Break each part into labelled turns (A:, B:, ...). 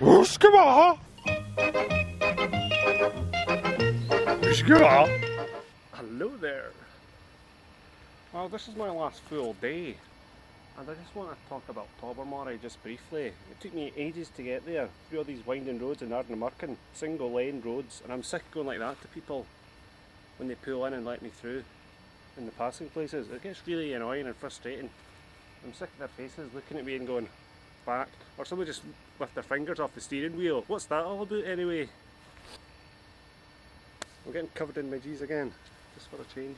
A: Uisge beatha! Uskaba! Hello there. Well, this is my last full day, and I just want to talk about Tobermory just briefly. It took me ages to get there, through all these winding roads in Ardnamurchan, single lane roads, and I'm sick of going like that to people when they pull in and let me through in the passing places. It gets really annoying and frustrating. I'm sick of their faces looking at me and going, back. Or somebody just lift their fingers off the steering wheel. What's that all about anyway? I'm getting covered in midges again, just for a change.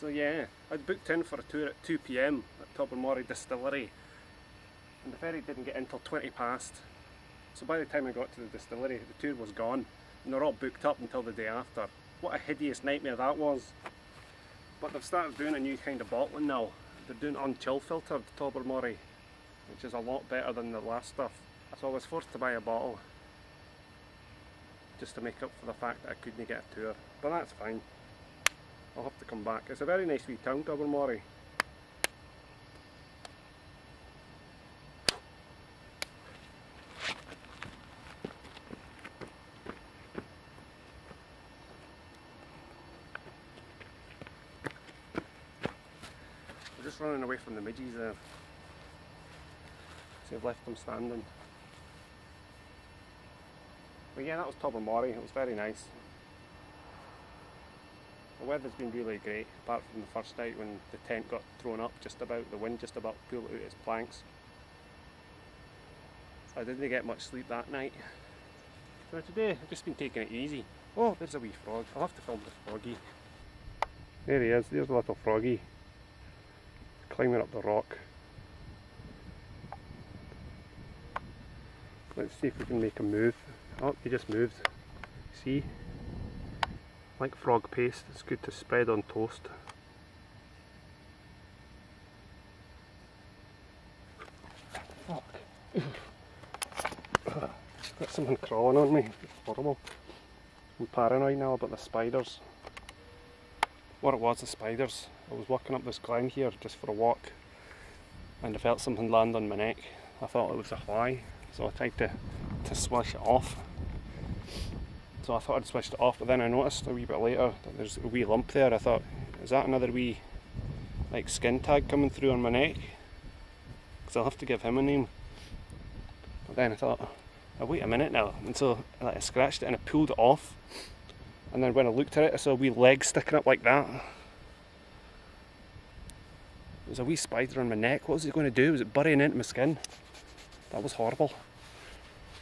A: So yeah, I'd booked in for a tour at 2pm at Tobermory Distillery and the ferry didn't get in till 20 past. So by the time I got to the distillery, the tour was gone and they're all booked up until the day after. What a hideous nightmare that was. But they've started doing a new kind of bottling now. They're doing unchill filtered Tobermory which is a lot better than the last stuff. So I was forced to buy a bottle just to make up for the fact that I couldn't get a tour. But that's fine. I'll have to come back. It's a very nice wee town, Tobermory. I'm just running away from the midges there. So I've left them standing. But yeah, that was Tobermory. It was very nice. The weather's been really great, apart from the first night when the tent got thrown up just about, the wind just about pulled out its planks. I didn't get much sleep that night. So today I've just been taking it easy. Oh, there's a wee frog. I'll have to film this froggy. There he is, there's a little froggy. Climbing up the rock. Let's see if we can make a move. Oh, he just moved. See? Like frog paste, it's good to spread on toast. Fuck. Got someone crawling on me. It's horrible. I'm paranoid now about the spiders. What it was, the spiders. I was walking up this glen here just for a walk and I felt something land on my neck. I thought it was a fly so I tried to, to swish it off. So I thought I'd switched it off, but then I noticed a wee bit later that there's a wee lump there. I thought, is that another wee like skin tag coming through on my neck? Because I'll have to give him a name. But then I thought, oh, wait a minute now. And so like, I scratched it and I pulled it off. And then when I looked at it, I saw a wee leg sticking up like that. There's a wee spider on my neck. What was it going to do? Was it burying into my skin? That was horrible.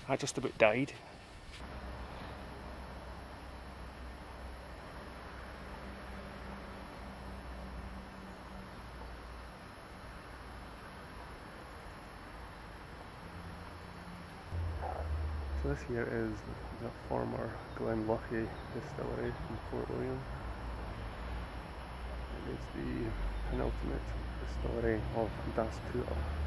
A: I just about died. So this here is the former Glenlochy distillery in Fort William. It is the penultimate distillery of Das Tuath.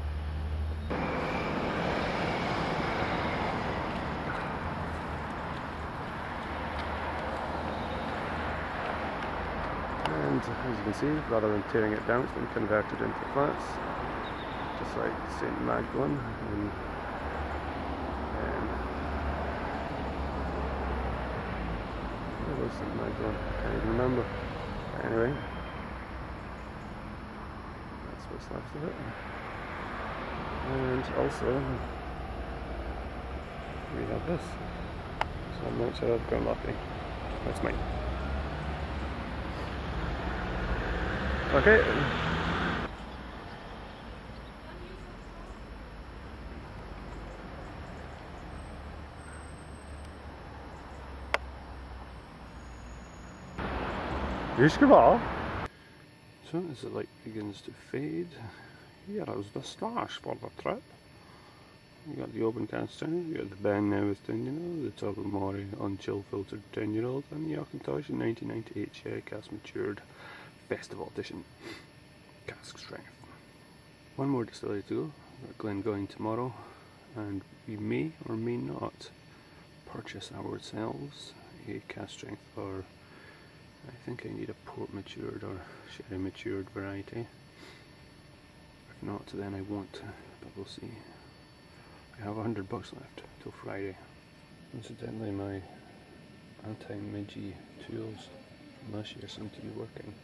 A: As you can see rather than tearing it down it's been converted into flats. Just like St Magdalene and um, where was St Magdalene? I can't even remember. Anyway that's what's left of it. And also we have this. So I'm not sure I've gone lucky. That's mine Okay. Uisge beatha. So as the light begins to fade, here is the stash for the trip. You got the open cast you got the Ben Nevis 10 year old, the Tobermory unchill filtered 10 year old, and the Auchentoshan 1998 sherry cask matured Festival Edition cask strength. One more distillery to go, at Glengoyne tomorrow, and we may or may not purchase ourselves a cask strength or I think I need a port matured or sherry matured variety. If not, then I won't, but we'll see.
B: I have a hundred bucks left till Friday. Incidentally, my anti-midgie tools last year seem to be working.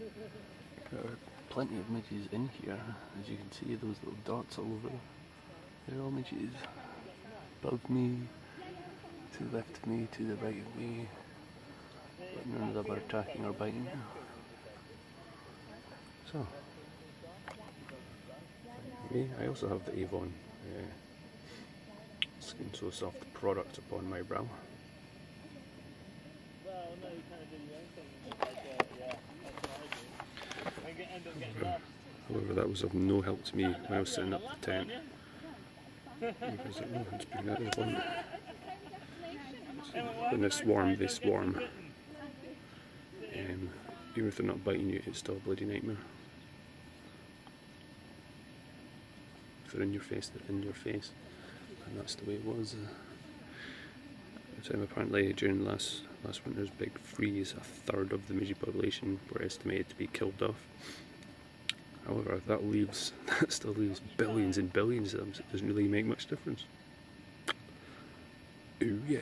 B: There are plenty of midges in here, as you can see those little dots all over. They're all midges. Above me, to the left of me, to the right of me. But none of them are attacking or biting. So, me, I also have the Avon uh, Skin So Soft product upon my brow. However, that was of no help to me when I was setting up the tent. Because one. When they swarm, they swarm. Um, even if they're not biting you, it's still a bloody nightmare. If they're in your face, they're in your face. And that's the way it was. Uh, apparently during last last winter's big freeze, a third of the midgie population were estimated to be killed off. However, that leaves that still leaves billions and billions of them, so it doesn't really make much difference. Ooh yeah.